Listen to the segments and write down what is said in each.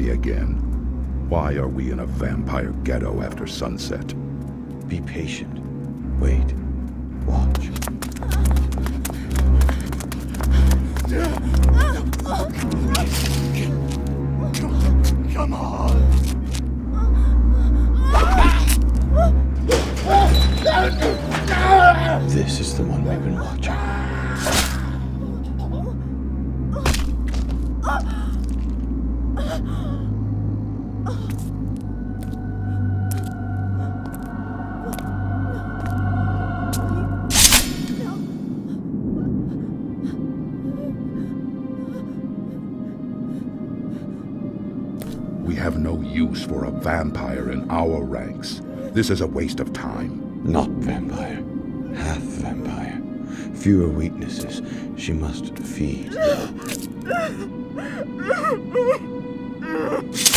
Me again, why are we in a vampire ghetto after sunset? Be patient. Wait. Watch. Come on! This is the one we've been watching. Have no use for a vampire in our ranks. This is a waste of time. Not vampire. Half vampire. Fewer weaknesses. She must feed.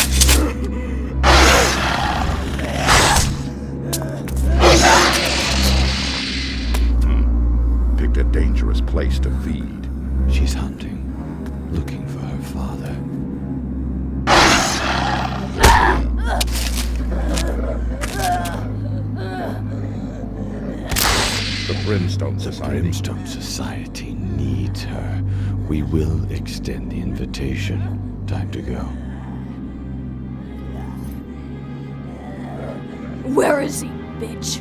Brimstone Society. Brimstone Society needs her. We will extend the invitation. Time to go. Where is he, bitch?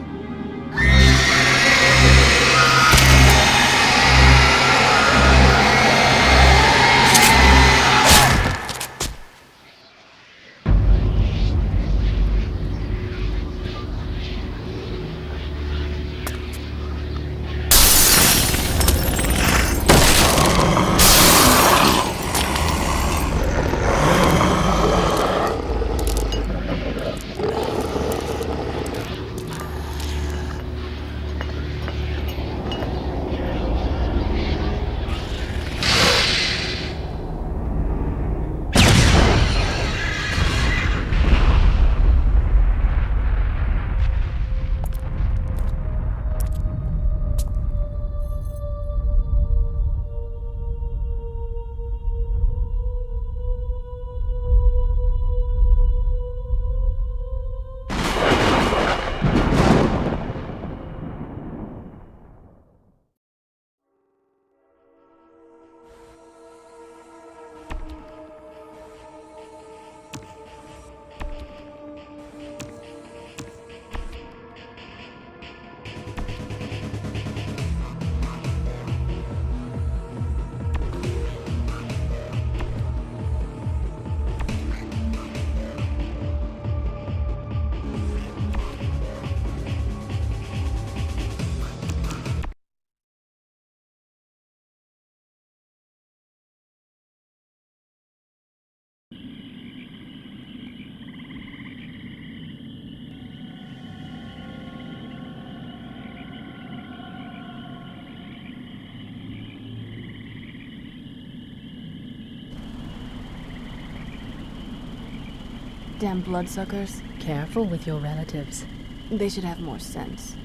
Damn bloodsuckers. Careful with your relatives. They should have more sense.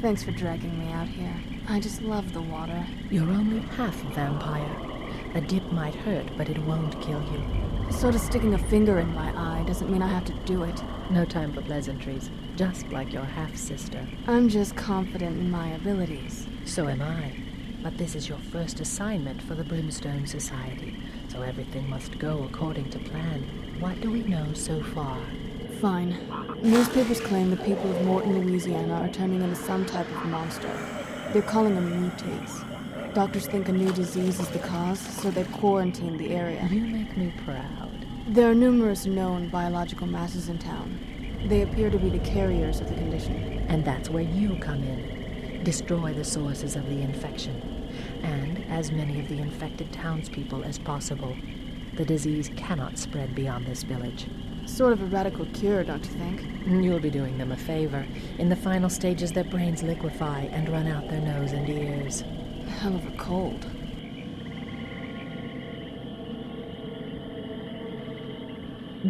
Thanks for dragging me out here. I just love the water. You're only half vampire. A dip might hurt, but it won't kill you. Sort of sticking a finger in my eye doesn't mean I have to do it. No time for pleasantries, just like your half sister. I'm just confident in my abilities. So am I. But this is your first assignment for the Brimstone Society, so everything must go according to plan. What do we know so far? Fine. Newspapers claim the people of Morton, Louisiana are turning into some type of monster. They're calling them mutates. Doctors think a new disease is the cause, so they've quarantined the area. You make me proud. There are numerous known biological masses in town. They appear to be the carriers of the condition. And that's where you come in. Destroy the sources of the infection. And as many of the infected townspeople as possible. The disease cannot spread beyond this village. Sort of a radical cure, don't you think? You'll be doing them a favor. In the final stages, their brains liquefy and run out their nose and ears. Hell of a cold.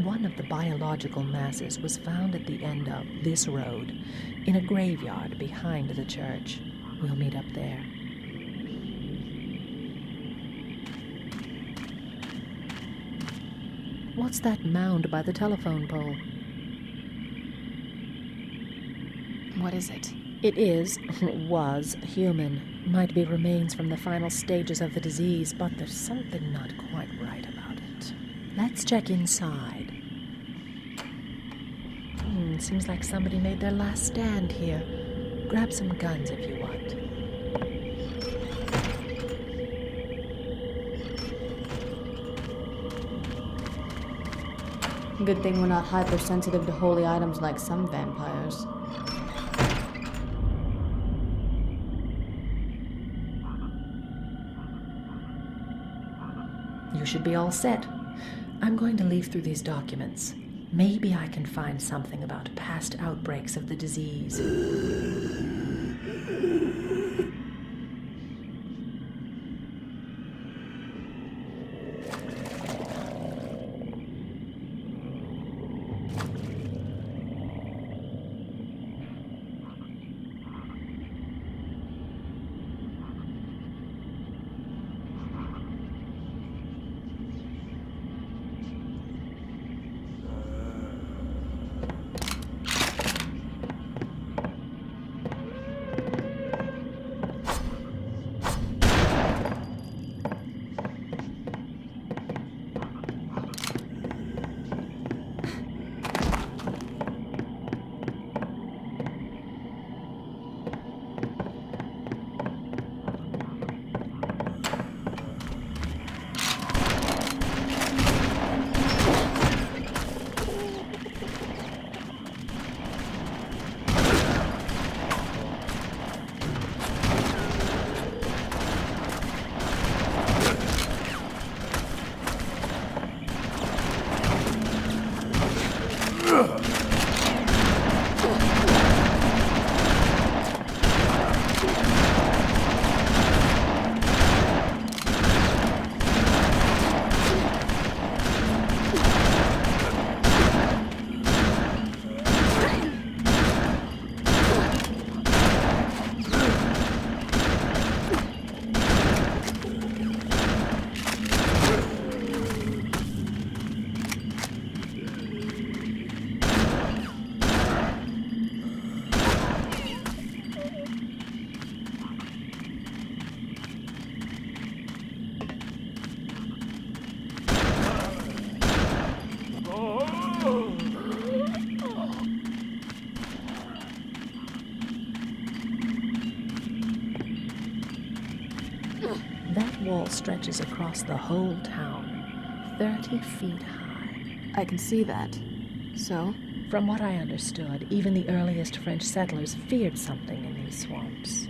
One of the biological masses was found at the end of this road, in a graveyard behind the church. We'll meet up there. What's that mound by the telephone pole? What is it? It is, was, human. Might be remains from the final stages of the disease, but there's something not quite right about it. Let's check inside. Hmm, seems like somebody made their last stand here. Grab some guns if you want. Good thing we're not hypersensitive to holy items like some vampires. You should be all set. I'm going to leaf through these documents. Maybe I can find something about past outbreaks of the disease. Wall stretches across the whole town, 30 feet high. I can see that. So? From what I understood, even the earliest French settlers feared something in these swamps.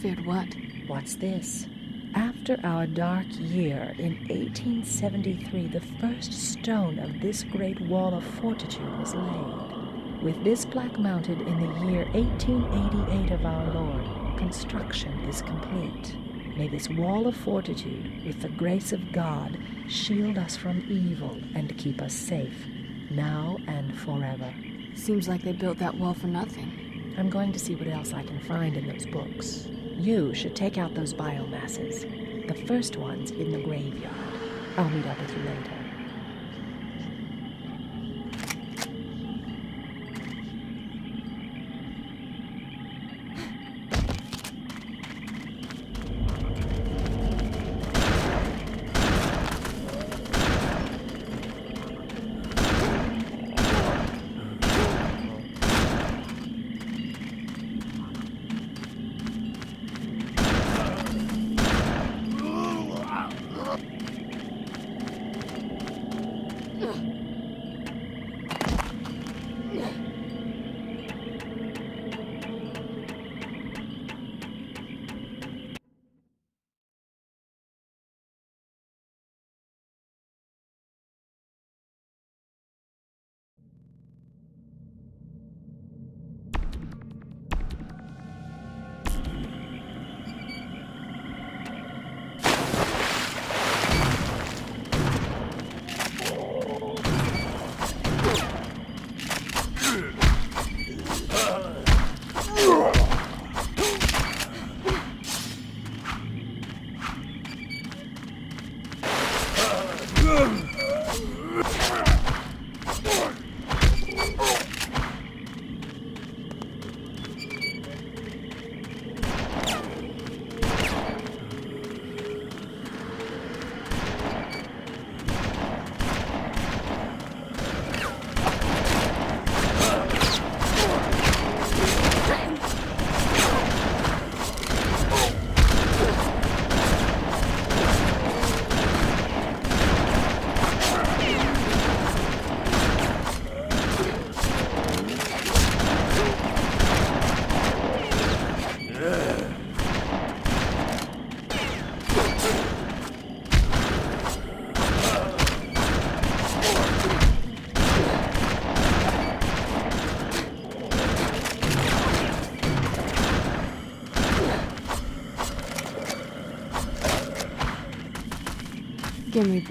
Feared what? What's this? After our dark year in 1873, the first stone of this great wall of fortitude was laid. With this plaque mounted in the year 1888 of our Lord, construction is complete. May this wall of fortitude, with the grace of God, shield us from evil and keep us safe, now and forever. Seems like they built that wall for nothing. I'm going to see what else I can find in those books. You should take out those biomasses. The first one's in the graveyard. I'll meet up with you later.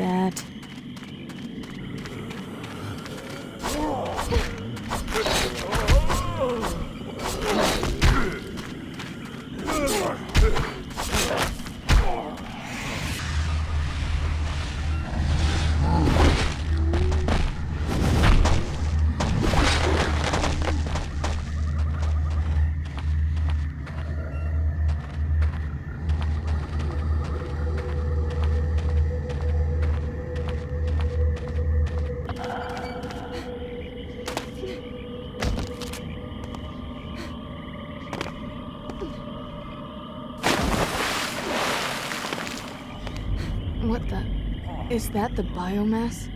That. Is that the biomass?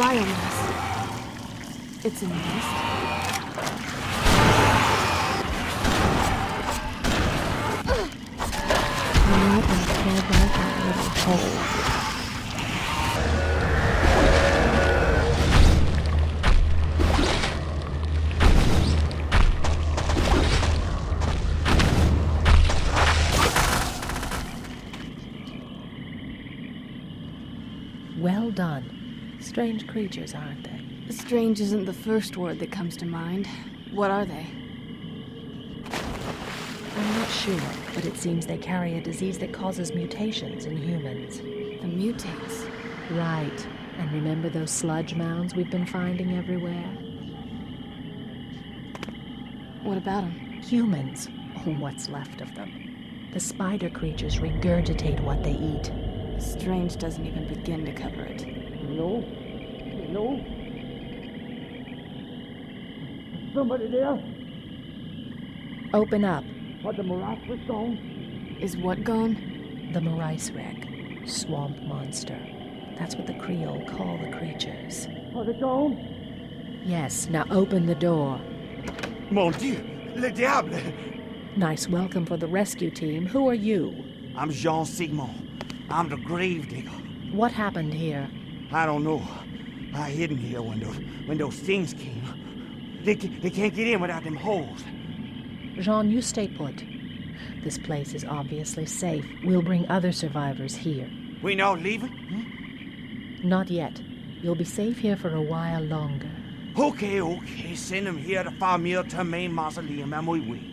Biomass. It's a nest. Well done. Strange creatures, aren't they? Strange isn't the first word that comes to mind. What are they? I'm not sure, but it seems they carry a disease that causes mutations in humans. The mutates. Right. And remember those sludge mounds we've been finding everywhere? What about them? Humans, or what's left of them. The spider creatures regurgitate what they eat. Strange doesn't even begin to cover it. Hello? Hello? Somebody there? Open up. Are the morass was gone? Is what gone? The Marais wreck. Swamp monster. That's what the Creole call the creatures. Are they gone? Yes, now open the door. Mon Dieu, le diable! Nice welcome for the rescue team. Who are you? I'm Jean Sigmund. I'm the grave digger. What happened here? I don't know. I hid in here when those when those things came. They they can't get in without them holes. Jean, you stay put. This place is obviously safe. We'll bring other survivors here. We not leaving? Hmm? Not yet. You'll be safe here for a while longer. Okay, okay. Send them here to Famille Termain Mausoleum and we wait.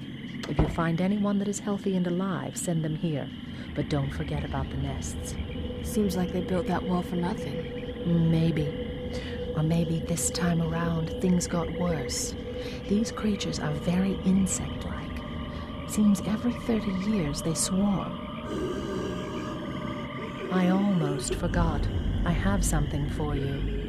If you find anyone that is healthy and alive, send them here. But don't forget about the nests. Seems like they built that wall for nothing. Maybe. Or maybe this time around things got worse. These creatures are very insect like. Seems every 30 years they swarm. I almost forgot. I have something for you.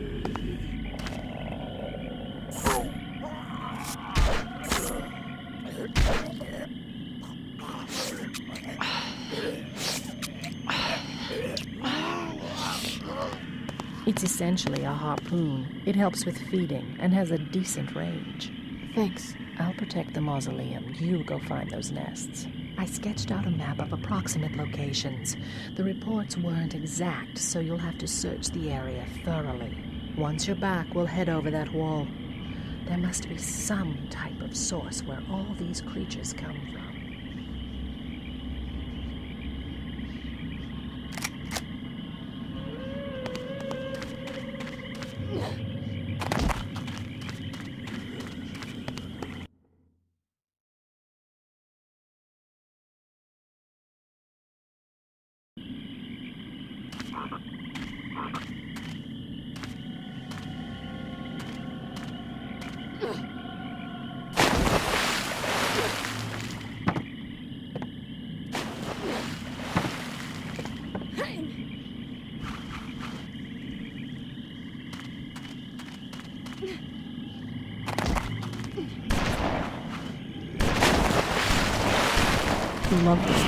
It's essentially a harpoon. It helps with feeding and has a decent range. Thanks. I'll protect the mausoleum. You go find those nests. I sketched out a map of approximate locations. The reports weren't exact, so you'll have to search the area thoroughly. Once you're back, we'll head over that wall. There must be some type of source where all these creatures come from. Love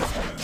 Lovely.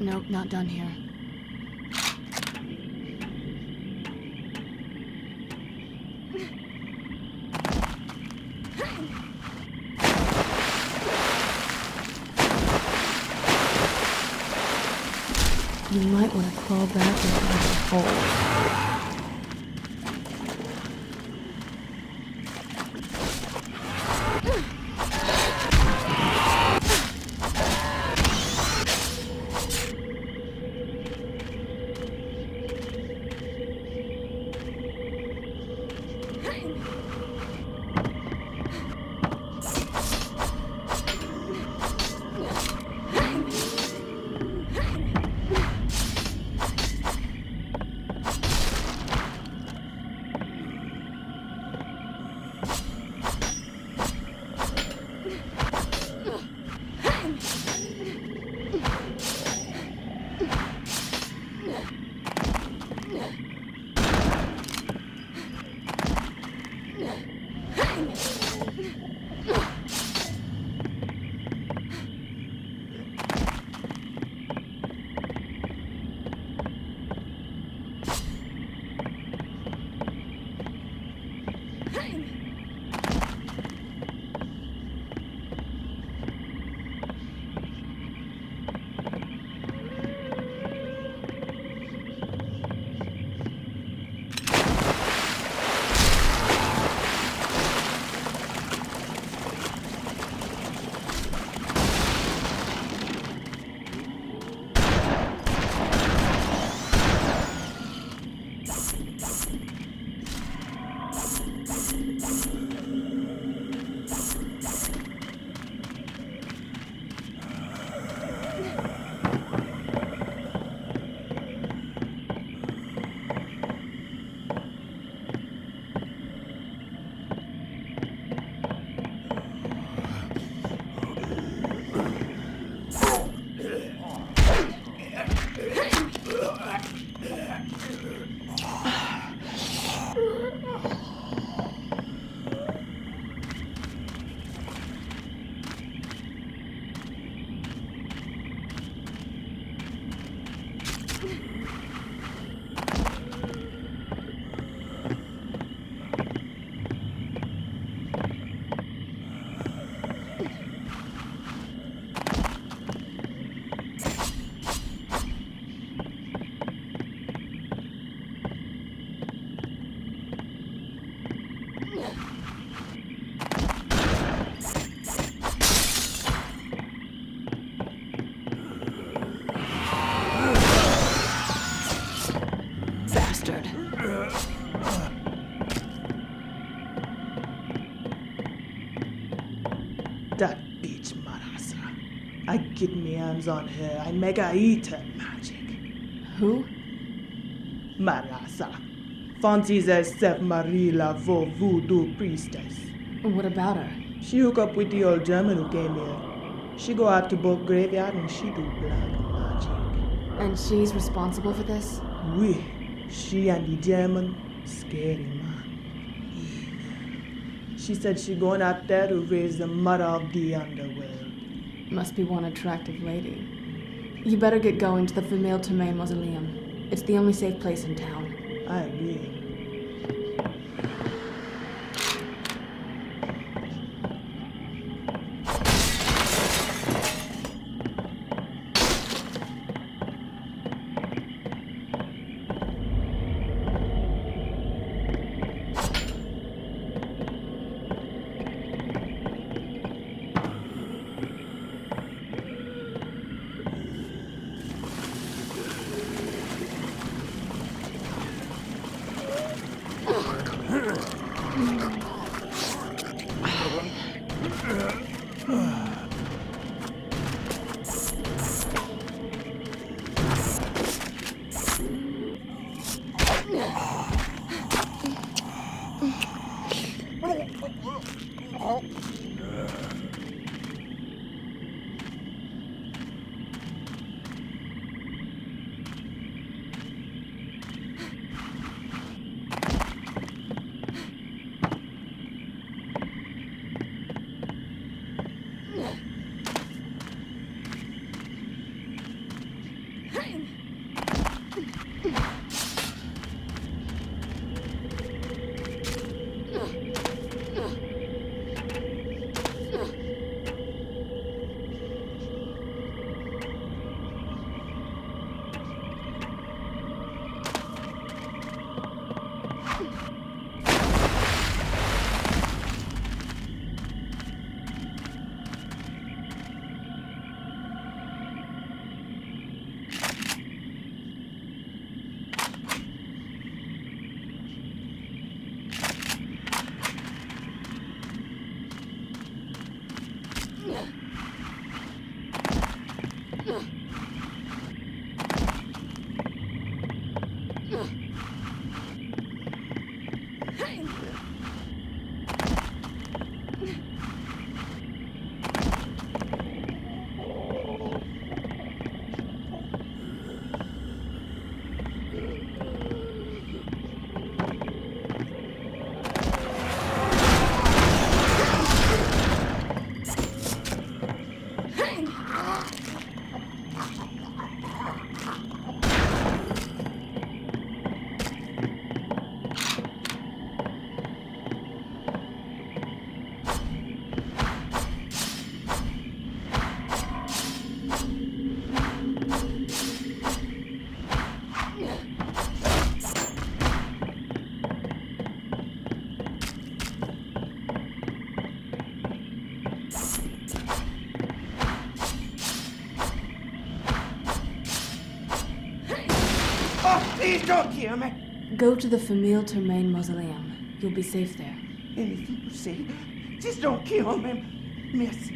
Nope, not done here. Get me hands on her. I make her eat her magic. Who? Marasa. Fancies herself Marie Laveau voodoo priestess. What about her? She hook up with the old German who came here. She go out to both graveyard and she do black magic. And she's responsible for this? We, she and the German, scary man. She said she going out there to raise the mother of the underworld. Must be one attractive lady. You better get going to the Famille Termain Mausoleum. It's the only safe place in town. I will. Please don't kill me. Go to the Famille Termain Mausoleum. You'll be safe there. Anything you say, just don't kill me, miss.